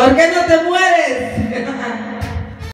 ¿por qué no?